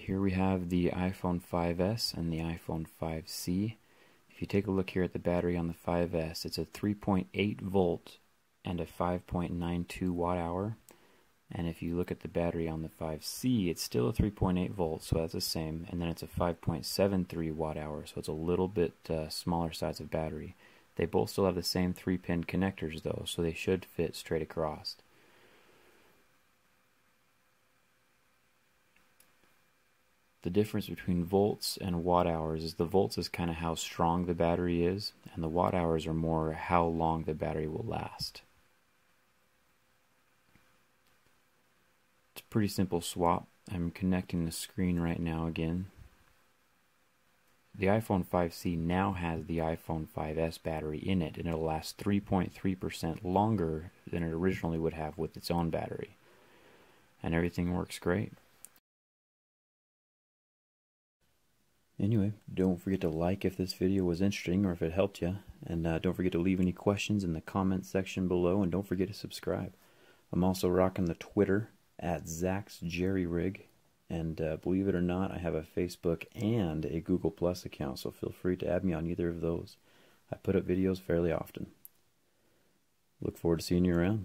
here we have the iPhone 5S and the iPhone 5C. If you take a look here at the battery on the 5S, it's a 3.8 volt and a 5.92 watt hour. And if you look at the battery on the 5C, it's still a 3.8 volt, so that's the same. And then it's a 5.73 watt hour, so it's a little bit uh, smaller size of battery. They both still have the same 3 pin connectors though, so they should fit straight across. The difference between volts and watt hours is the volts is kind of how strong the battery is, and the watt hours are more how long the battery will last. It's a pretty simple swap. I'm connecting the screen right now again. The iPhone 5C now has the iPhone 5S battery in it, and it'll last 3.3% longer than it originally would have with its own battery. And everything works great. Anyway, don't forget to like if this video was interesting or if it helped you. And uh, don't forget to leave any questions in the comment section below. And don't forget to subscribe. I'm also rocking the Twitter at Zack's Jerry Rig. And uh, believe it or not, I have a Facebook and a Google Plus account. So feel free to add me on either of those. I put up videos fairly often. Look forward to seeing you around.